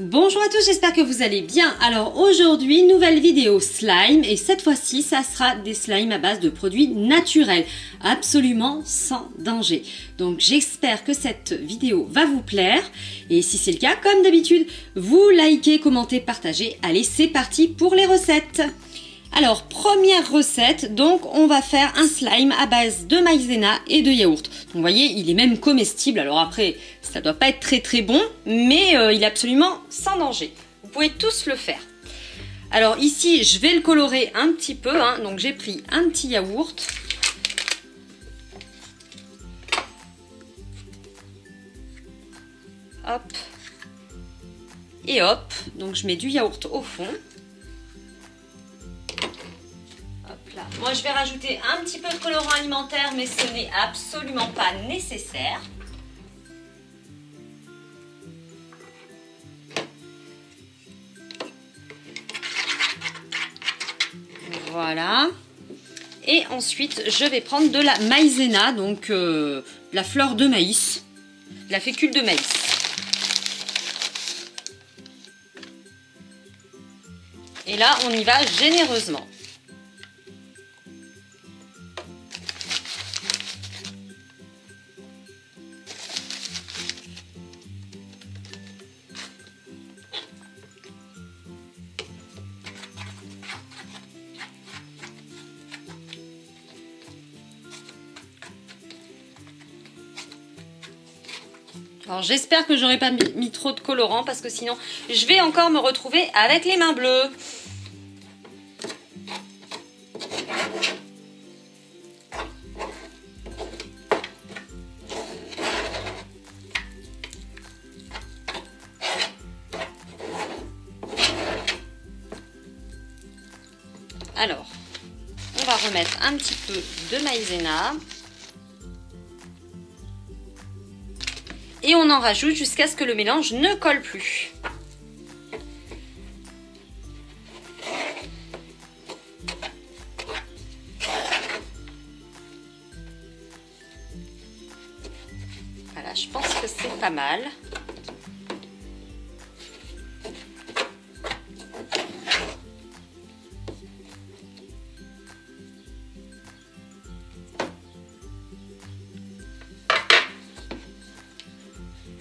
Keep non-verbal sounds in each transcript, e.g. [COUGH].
Bonjour à tous, j'espère que vous allez bien. Alors aujourd'hui, nouvelle vidéo slime et cette fois-ci, ça sera des slimes à base de produits naturels, absolument sans danger. Donc j'espère que cette vidéo va vous plaire et si c'est le cas, comme d'habitude, vous likez, commentez, partagez. Allez, c'est parti pour les recettes. Alors, première recette, donc on va faire un slime à base de maïzena et de yaourt. Donc vous voyez, il est même comestible. Alors après, ça doit pas être très très bon, mais euh, il est absolument sans danger. Vous pouvez tous le faire. Alors ici, je vais le colorer un petit peu. Hein. donc j'ai pris un petit yaourt. Hop. Et hop. Donc je mets du yaourt au fond. Moi, je vais rajouter un petit peu de colorant alimentaire, mais ce n'est absolument pas nécessaire. Voilà. Et ensuite, je vais prendre de la maïzena, donc euh, la fleur de maïs, la fécule de maïs. Et là, on y va généreusement. Alors j'espère que j'aurai pas mis trop de colorant parce que sinon je vais encore me retrouver avec les mains bleues. Alors, on va remettre un petit peu de maïzena. Et on en rajoute jusqu'à ce que le mélange ne colle plus. Voilà, je pense que c'est pas mal.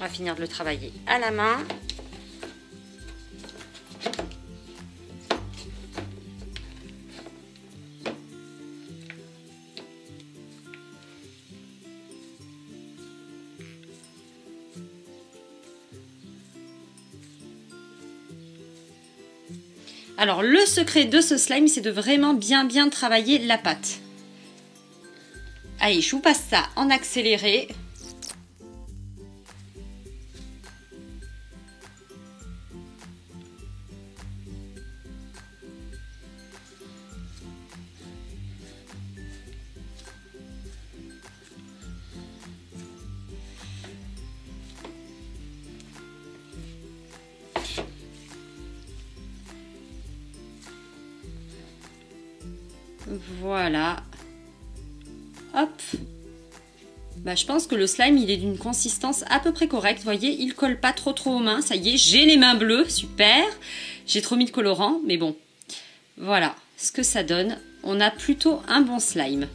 On va finir de le travailler à la main. Alors le secret de ce slime, c'est de vraiment bien bien travailler la pâte. Allez, je vous passe ça en accéléré. Voilà. Hop. Bah, je pense que le slime, il est d'une consistance à peu près correcte. Vous voyez, il colle pas trop trop aux mains. Ça y est, j'ai les mains bleues. Super. J'ai trop mis de colorant, mais bon. Voilà ce que ça donne. On a plutôt un bon slime.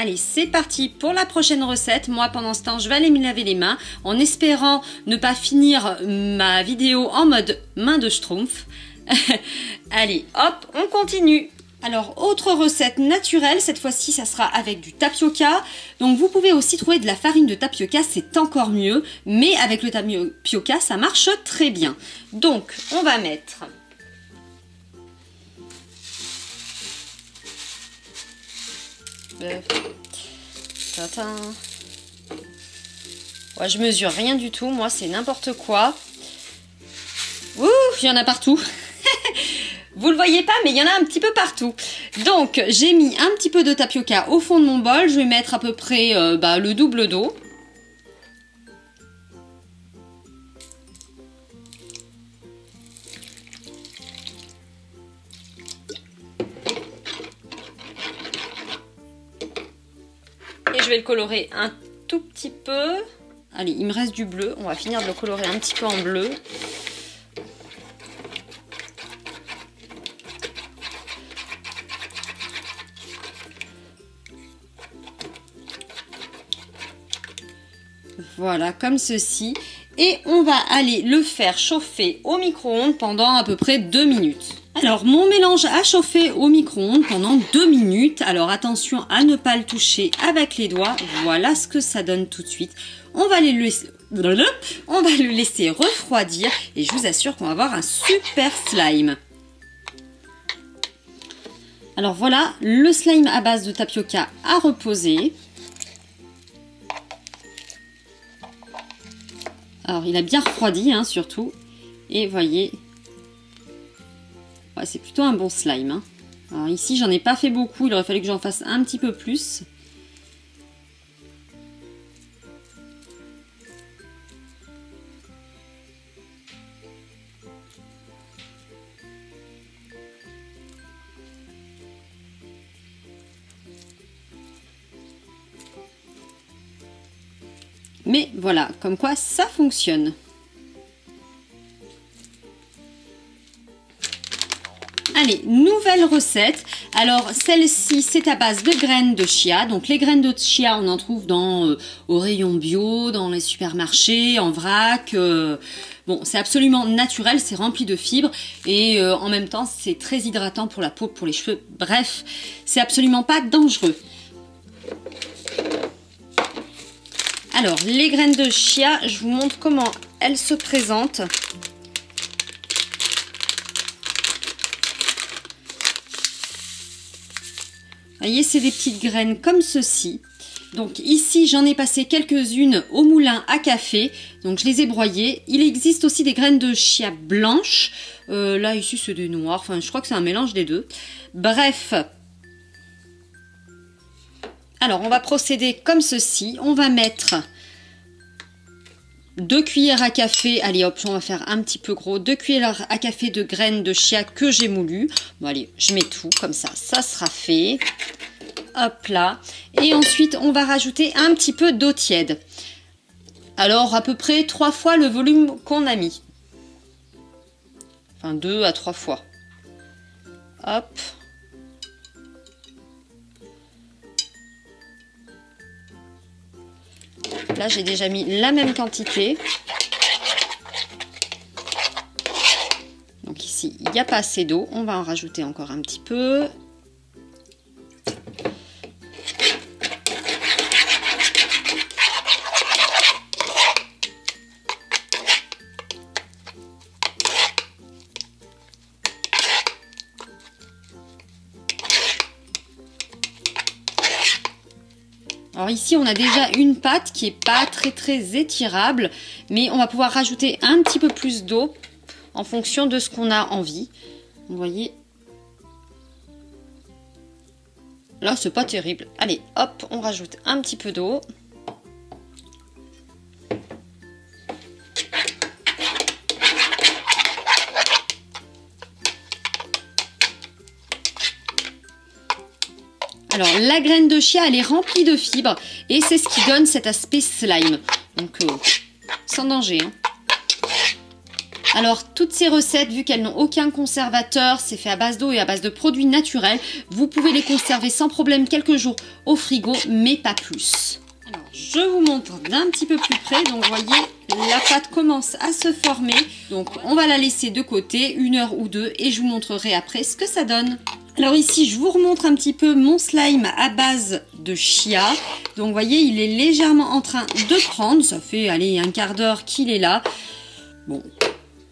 Allez, c'est parti pour la prochaine recette. Moi, pendant ce temps, je vais aller me laver les mains en espérant ne pas finir ma vidéo en mode main de schtroumpf. [LAUGHS] Allez, hop, on continue. Alors, autre recette naturelle, cette fois-ci, ça sera avec du tapioca. Donc, vous pouvez aussi trouver de la farine de tapioca, c'est encore mieux. Mais avec le tapioca, ça marche très bien. Donc, on va mettre Ouais, je mesure rien du tout. Moi, c'est n'importe quoi. Ouh, il y en a partout. [LAUGHS] Vous le voyez pas, mais il y en a un petit peu partout. Donc, j'ai mis un petit peu de tapioca au fond de mon bol. Je vais mettre à peu près euh, bah, le double d'eau. Je vais le colorer un tout petit peu. Allez, il me reste du bleu. On va finir de le colorer un petit peu en bleu. Voilà, comme ceci. Et on va aller le faire chauffer au micro-ondes pendant à peu près 2 minutes. Alors, mon mélange a chauffé au micro-ondes pendant 2 minutes. Alors, attention à ne pas le toucher avec les doigts. Voilà ce que ça donne tout de suite. On va, le laisser refroidir et je vous assure qu'on va avoir un super slime. Alors voilà, le slime à base de tapioca a reposé. Alors, il a bien refroidi, hein, surtout. Et voyez, c'est plutôt un bon slime. Hein. Alors ici, j'en ai pas fait beaucoup. Il aurait fallu que j'en fasse un petit peu plus. Mais voilà, comme quoi ça fonctionne. Recette. Alors celle-ci, c'est à base de graines de chia. Donc les graines de chia, on en trouve dans euh, au rayon bio, dans les supermarchés, en vrac. Euh. bon, c'est absolument naturel, c'est rempli de fibres et euh, en même temps, c'est très hydratant pour la peau, pour les cheveux. Bref, c'est absolument pas dangereux. Alors, les graines de chia, je vous montre comment elles se présentent. Voyez, c'est des petites graines comme ceci. Donc ici, j'en ai passé quelques-unes au moulin à café. Donc je les ai broyées. Il existe aussi des graines de chia blanches. Euh, là, ici, c'est des noirs. Enfin, je crois que c'est un mélange des deux. Bref. Alors, on va procéder comme ceci. On va mettre deux cuillères à café, allez hop, on va faire un petit peu gros, deux cuillères à café de graines de chia que j'ai moulu. Bon allez, je mets tout comme ça, ça sera fait. Hop là. Et ensuite, on va rajouter un petit peu d'eau tiède. Alors à peu près trois fois le volume qu'on a mis. Enfin deux à trois fois. Hop. Là, j'ai déjà mis la même quantité. Donc ici, il n'y a pas assez d'eau. On va en rajouter encore un petit peu. Ici, on a déjà une pâte qui est pas très très étirable, mais on va pouvoir rajouter un petit peu plus d'eau en fonction de ce qu'on a envie. Vous voyez? Là, c'est pas terrible. Allez, hop, on rajoute un petit peu d'eau. Alors, la graine de chia, elle est remplie de fibres et c'est ce qui donne cet aspect slime. Donc, euh, sans danger. Hein. Alors, toutes ces recettes, vu qu'elles n'ont aucun conservateur, c'est fait à base d'eau et à base de produits naturels, vous pouvez les conserver sans problème quelques jours au frigo, mais pas plus. Alors, je vous montre d'un petit peu plus près. Donc, vous voyez, la pâte commence à se former. Donc, on va la laisser de côté une heure ou deux et je vous montrerai après ce que ça donne. Alors ici, je vous remontre un petit peu mon slime à base de chia. Donc vous voyez, il est légèrement en train de prendre. Ça fait, allez, un quart d'heure qu'il est là. Bon,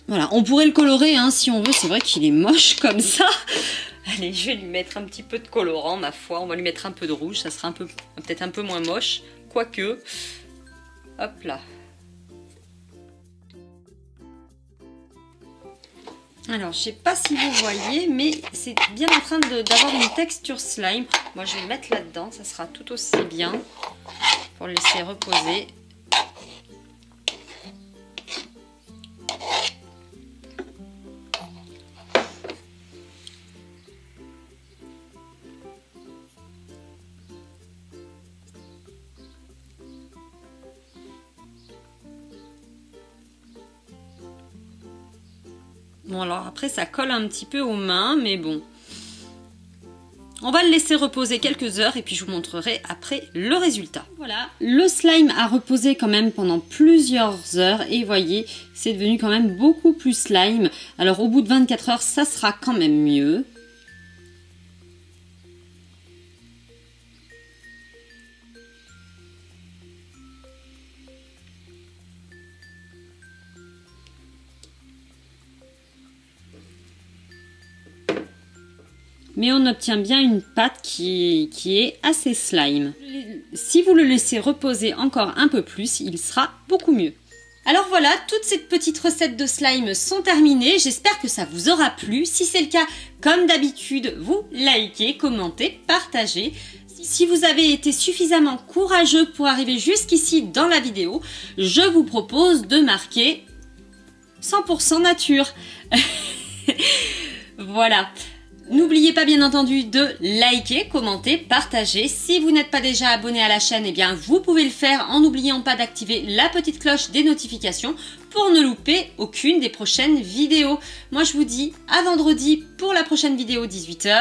voilà, on pourrait le colorer hein, si on veut. C'est vrai qu'il est moche comme ça. [LAUGHS] Allez, je vais lui mettre un petit peu de colorant, ma foi. On va lui mettre un peu de rouge. Ça sera peut-être un peu moins moche. Quoique. Hop là. Alors, je sais pas si vous voyez, mais c'est bien en train d'avoir une texture slime. Moi, je vais le mettre là-dedans. Ça sera tout aussi bien pour le laisser reposer. Bon alors après ça colle un petit peu aux mains, mais bon. On va le laisser reposer quelques heures et puis je vous montrerai après le résultat. Voilà, le slime a reposé quand même pendant plusieurs heures et voyez, c'est devenu quand même beaucoup plus slime. Alors au bout de 24 heures, ça sera quand même mieux. Mais on obtient bien une pâte qui, est assez slime. Si vous le laissez reposer encore un peu plus, il sera beaucoup mieux. Alors voilà, toutes ces petites recettes de slime sont terminées. J'espère que ça vous aura plu. Si c'est le cas, comme d'habitude, vous likez, commentez, partagez. Si vous avez été suffisamment courageux pour arriver jusqu'ici dans la vidéo, je vous propose de marquer 100% nature. [LAUGHS] voilà. N'oubliez pas bien entendu de liker, commenter, partager. Si vous n'êtes pas déjà abonné à la chaîne, eh bien vous pouvez le faire en n'oubliant pas d'activer la petite cloche des notifications pour ne louper aucune des prochaines vidéos. Moi je vous dis à vendredi pour la prochaine vidéo 18h.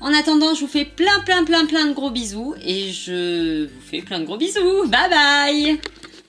En attendant, je vous fais plein plein plein plein de gros bisous et je vous fais plein de gros bisous. Bye bye